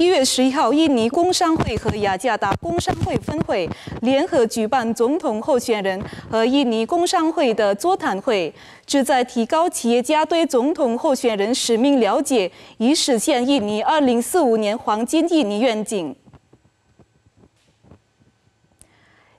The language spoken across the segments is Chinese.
一月十一号，印尼工商会和雅加达工商会分会联合举办总统候选人和印尼工商会的座谈会，旨在提高企业家对总统候选人使命了解，以实现印尼二零四五年黄金印尼愿景。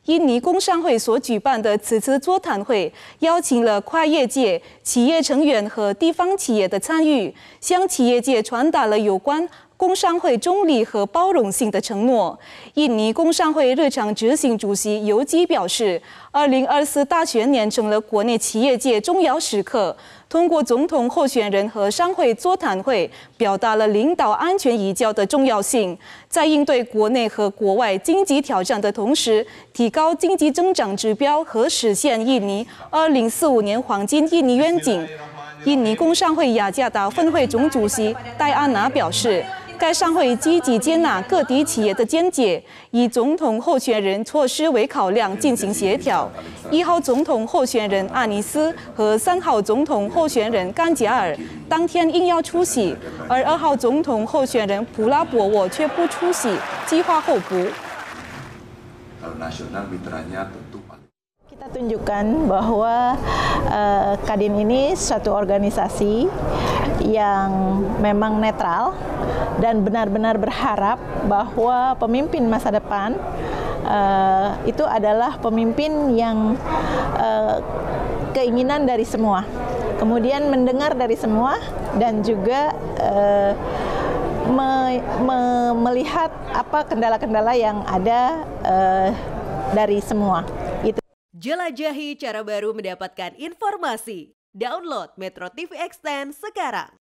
印尼工商会所举办的此次座谈会，邀请了跨业界、企业成员和地方企业的参与，向企业界传达了有关。工商会中立和包容性的承诺。印尼工商会日常执行主席尤基表示，二零二四大选年成了国内企业界重要时刻。通过总统候选人和商会座谈会，表达了领导安全移交的重要性，在应对国内和国外经济挑战的同时，提高经济增长指标和实现印尼二零四五年黄金印尼愿景。印尼工商会雅加达分会总主席戴安娜表示。该商会积极接纳各地企业的见解，以总统候选人措施为考量进行协调。一号总统候选人阿尼斯和三号总统候选人甘贾尔当天应邀出席，而二号总统候选人普拉博沃却不出席，计划候补。Kita tunjukkan bahwa Kadin ini suatu organisasi yang memang netral dan benar-benar berharap bahwa pemimpin masa depan uh, itu adalah pemimpin yang uh, keinginan dari semua, kemudian mendengar dari semua dan juga uh, me, me, melihat apa kendala-kendala yang ada uh, dari semua. Jelajahi cara baru mendapatkan informasi. Download Metro TV Extend sekarang.